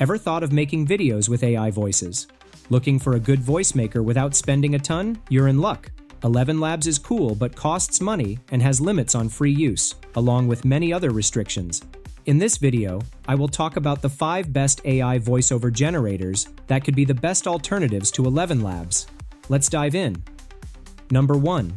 Ever thought of making videos with AI voices? Looking for a good voice maker without spending a ton? You're in luck. ElevenLabs is cool but costs money and has limits on free use, along with many other restrictions. In this video, I will talk about the 5 best AI voiceover generators that could be the best alternatives to ElevenLabs. Let's dive in. Number 1.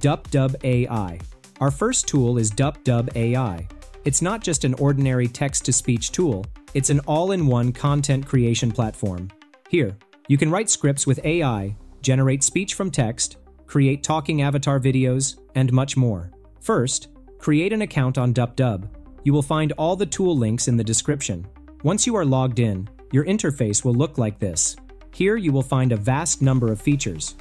DupDub AI. Our first tool is DupDub AI. It's not just an ordinary text-to-speech tool, it's an all-in-one content creation platform. Here, you can write scripts with AI, generate speech from text, create talking avatar videos, and much more. First, create an account on DupDub. You will find all the tool links in the description. Once you are logged in, your interface will look like this. Here you will find a vast number of features.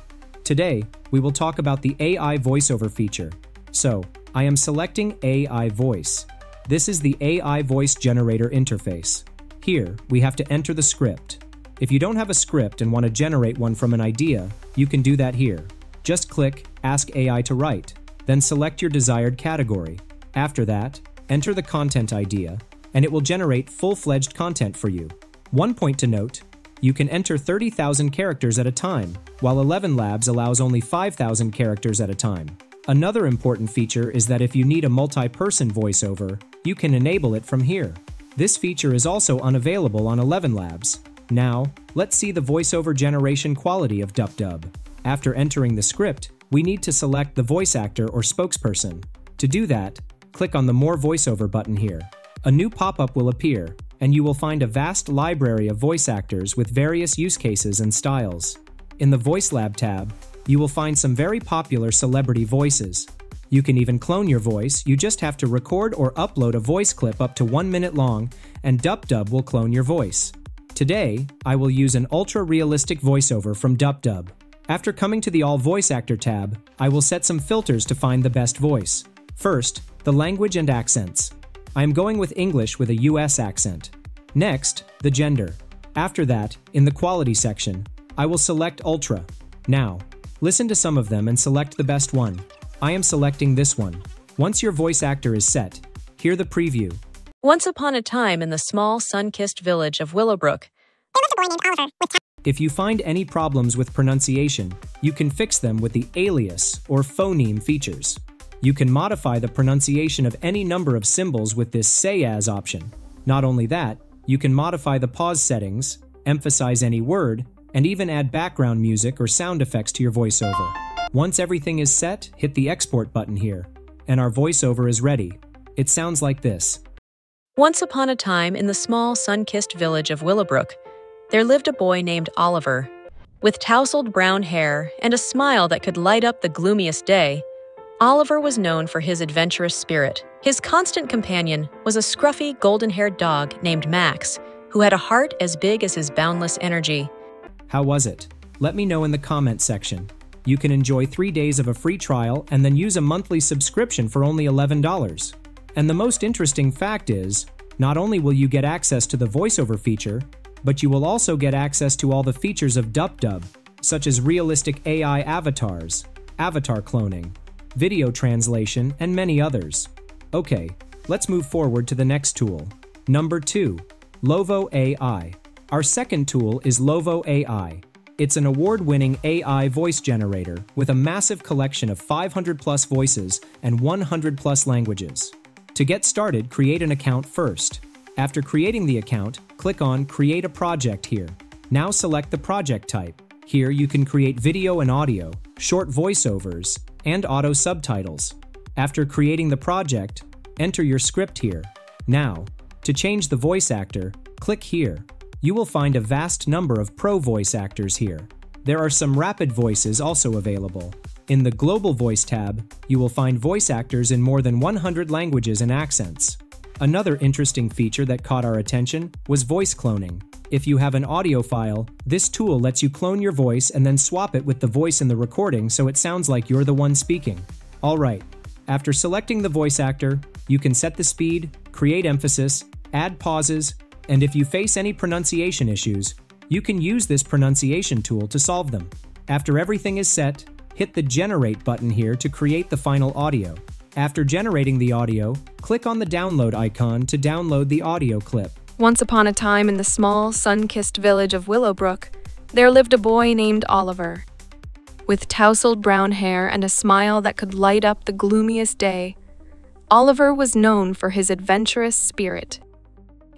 Today, we will talk about the AI voiceover feature. So, I am selecting AI Voice. This is the AI voice generator interface. Here, we have to enter the script. If you don't have a script and want to generate one from an idea, you can do that here. Just click Ask AI to Write, then select your desired category. After that, enter the content idea, and it will generate full-fledged content for you. One point to note, you can enter 30,000 characters at a time, while ElevenLabs allows only 5,000 characters at a time. Another important feature is that if you need a multi-person voiceover, you can enable it from here. This feature is also unavailable on ElevenLabs. Now, let's see the voiceover generation quality of DupDub. After entering the script, we need to select the voice actor or spokesperson. To do that, click on the More Voiceover button here. A new pop-up will appear, and you will find a vast library of voice actors with various use cases and styles. In the Voice Lab tab, you will find some very popular celebrity voices, you can even clone your voice, you just have to record or upload a voice clip up to one minute long, and DupDub will clone your voice. Today, I will use an ultra-realistic voiceover from DupDub. After coming to the All Voice Actor tab, I will set some filters to find the best voice. First, the language and accents. I am going with English with a US accent. Next, the gender. After that, in the quality section, I will select Ultra. Now, listen to some of them and select the best one. I am selecting this one. Once your voice actor is set, hear the preview. Once upon a time in the small, sun-kissed village of Willowbrook, there was a boy named Oliver with If you find any problems with pronunciation, you can fix them with the alias or phoneme features. You can modify the pronunciation of any number of symbols with this Say As option. Not only that, you can modify the pause settings, emphasize any word, and even add background music or sound effects to your voiceover. Once everything is set, hit the export button here, and our voiceover is ready. It sounds like this. Once upon a time in the small, sun-kissed village of Willowbrook, there lived a boy named Oliver. With tousled brown hair and a smile that could light up the gloomiest day, Oliver was known for his adventurous spirit. His constant companion was a scruffy, golden-haired dog named Max, who had a heart as big as his boundless energy. How was it? Let me know in the comment section. You can enjoy three days of a free trial and then use a monthly subscription for only $11. And the most interesting fact is, not only will you get access to the voiceover feature, but you will also get access to all the features of DupDub, such as realistic AI avatars, avatar cloning, video translation, and many others. Okay, let's move forward to the next tool. Number 2. Lovo AI. Our second tool is Lovo AI, it's an award-winning AI voice generator with a massive collection of 500 plus voices and 100 plus languages. To get started, create an account first. After creating the account, click on Create a Project here. Now select the project type. Here you can create video and audio, short voiceovers, and auto subtitles. After creating the project, enter your script here. Now, to change the voice actor, click here. You will find a vast number of pro voice actors here. There are some rapid voices also available. In the Global Voice tab, you will find voice actors in more than 100 languages and accents. Another interesting feature that caught our attention was voice cloning. If you have an audio file, this tool lets you clone your voice and then swap it with the voice in the recording so it sounds like you're the one speaking. Alright, after selecting the voice actor, you can set the speed, create emphasis, add pauses, and if you face any pronunciation issues, you can use this pronunciation tool to solve them. After everything is set, hit the Generate button here to create the final audio. After generating the audio, click on the download icon to download the audio clip. Once upon a time in the small, sun kissed village of Willowbrook, there lived a boy named Oliver. With tousled brown hair and a smile that could light up the gloomiest day, Oliver was known for his adventurous spirit.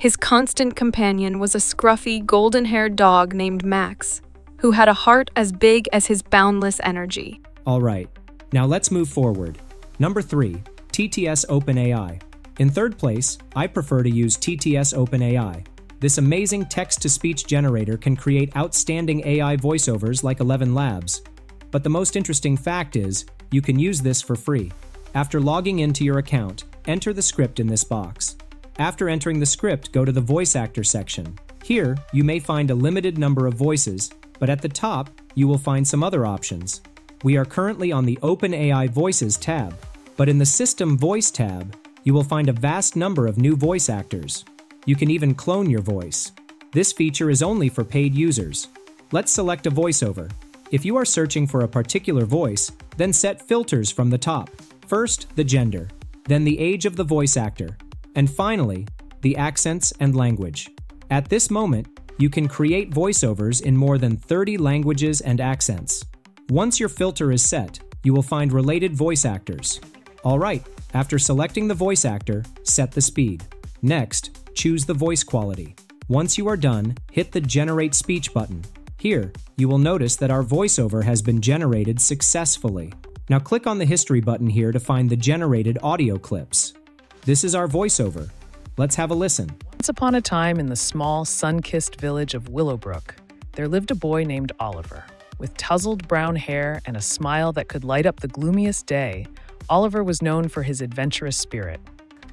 His constant companion was a scruffy, golden haired dog named Max, who had a heart as big as his boundless energy. All right, now let's move forward. Number 3, TTS OpenAI. In third place, I prefer to use TTS OpenAI. This amazing text to speech generator can create outstanding AI voiceovers like ElevenLabs. But the most interesting fact is, you can use this for free. After logging into your account, enter the script in this box. After entering the script, go to the voice actor section. Here, you may find a limited number of voices, but at the top, you will find some other options. We are currently on the OpenAI Voices tab, but in the System Voice tab, you will find a vast number of new voice actors. You can even clone your voice. This feature is only for paid users. Let's select a voiceover. If you are searching for a particular voice, then set filters from the top. First, the gender, then the age of the voice actor, and finally, the accents and language. At this moment, you can create voiceovers in more than 30 languages and accents. Once your filter is set, you will find related voice actors. Alright, after selecting the voice actor, set the speed. Next, choose the voice quality. Once you are done, hit the Generate Speech button. Here, you will notice that our voiceover has been generated successfully. Now click on the History button here to find the generated audio clips. This is our voiceover. Let's have a listen. Once upon a time in the small, sun kissed village of Willowbrook, there lived a boy named Oliver. With tousled brown hair and a smile that could light up the gloomiest day, Oliver was known for his adventurous spirit.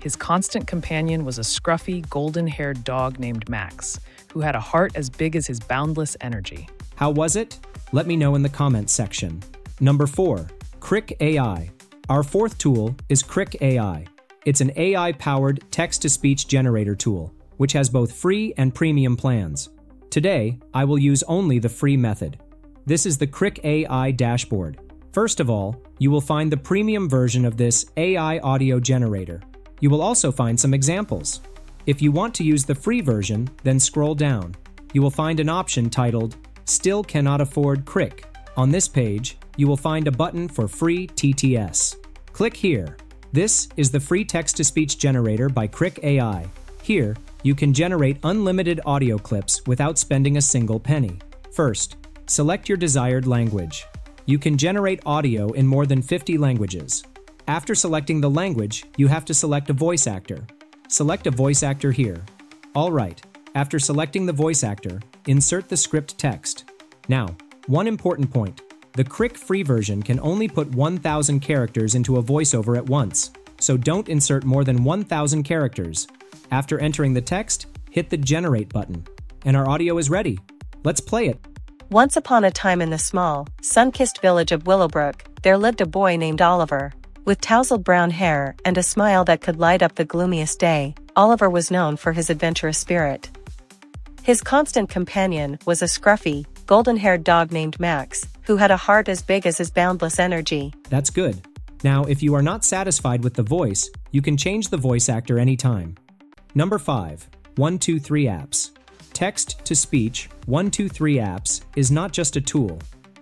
His constant companion was a scruffy, golden haired dog named Max, who had a heart as big as his boundless energy. How was it? Let me know in the comments section. Number 4. Crikk AI. Our fourth tool is Crikk AI. It's an AI powered text to speech generator tool, which has both free and premium plans. Today, I will use only the free method. This is the Crikk AI dashboard. First of all, you will find the premium version of this AI audio generator. You will also find some examples. If you want to use the free version, then scroll down. You will find an option titled Still Cannot Afford Crikk. On this page, you will find a button for free TTS. Click here. This is the free text to speech generator by Crikk AI. Here, you can generate unlimited audio clips without spending a single penny. First, select your desired language. You can generate audio in more than 50 languages. After selecting the language, you have to select a voice actor. Select a voice actor here. All right, after selecting the voice actor, insert the script text. Now, one important point. The Crikk free version can only put 1,000 characters into a voiceover at once, so don't insert more than 1,000 characters. After entering the text, hit the Generate button, and our audio is ready. Let's play it. Once upon a time in the small, sun-kissed village of Willowbrook, there lived a boy named Oliver. With tousled brown hair and a smile that could light up the gloomiest day, Oliver was known for his adventurous spirit. His constant companion was a scruffy, golden-haired dog named Max, who had a heart as big as his boundless energy. That's good. Now, if you are not satisfied with the voice, you can change the voice actor anytime. Number 5. 123 Apps Text to Speech 123 Apps is not just a tool,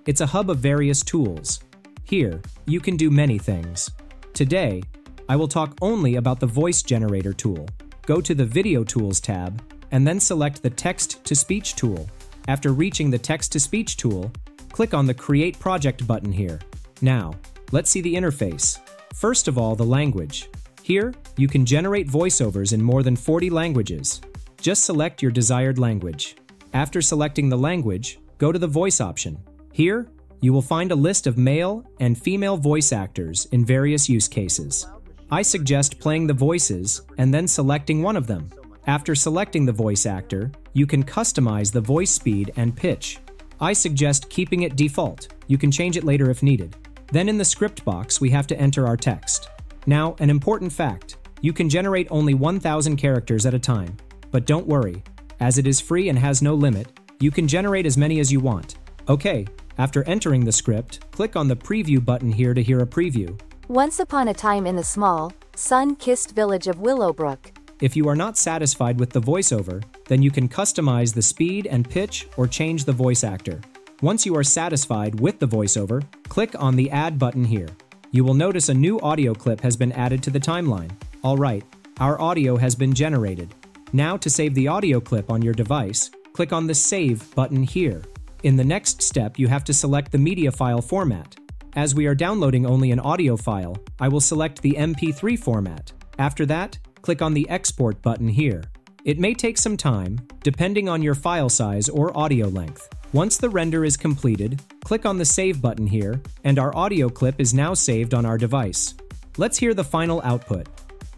it's a hub of various tools. Here, you can do many things. Today, I will talk only about the Voice Generator tool. Go to the Video Tools tab, and then select the Text to Speech tool. After reaching the Text to Speech tool, click on the Create Project button here. Now, let's see the interface. First of all, the language. Here, you can generate voiceovers in more than 40 languages. Just select your desired language. After selecting the language, go to the voice option. Here, you will find a list of male and female voice actors in various use cases. I suggest playing the voices and then selecting one of them. After selecting the voice actor, you can customize the voice speed and pitch. I suggest keeping it default. You can change it later if needed. Then in the script box, we have to enter our text. Now, an important fact. You can generate only 1,000 characters at a time. But don't worry, as it is free and has no limit, you can generate as many as you want. Okay, after entering the script, click on the preview button here to hear a preview. Once upon a time in the small, sun-kissed village of Willowbrook, If you are not satisfied with the voiceover, then you can customize the speed and pitch or change the voice actor. Once you are satisfied with the voiceover, click on the Add button here. You will notice a new audio clip has been added to the timeline. Alright, our audio has been generated. Now to save the audio clip on your device, click on the Save button here. In the next step, you have to select the media file format. As we are downloading only an audio file, I will select the MP3 format. After that, click on the Export button here. It may take some time, depending on your file size or audio length. Once the render is completed, click on the Save button here, and our audio clip is now saved on our device. Let's hear the final output.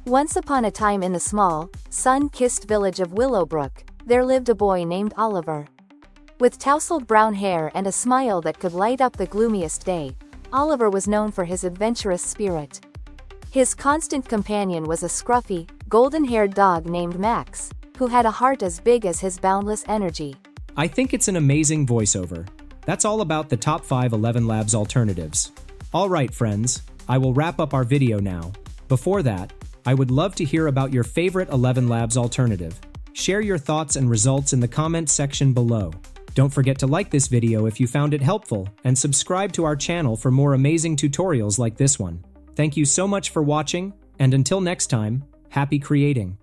Once upon a time in the small, sun-kissed village of Willowbrook, there lived a boy named Oliver. With tousled brown hair and a smile that could light up the gloomiest day, Oliver was known for his adventurous spirit. His constant companion was a scruffy, golden-haired dog named Max, who had a heart as big as his boundless energy. I think it's an amazing voiceover. That's all about the top 5 ElevenLabs alternatives. Alright friends, I will wrap up our video now. Before that, I would love to hear about your favorite ElevenLabs alternative. Share your thoughts and results in the comments section below. Don't forget to like this video if you found it helpful, and subscribe to our channel for more amazing tutorials like this one. Thank you so much for watching, and until next time, happy creating!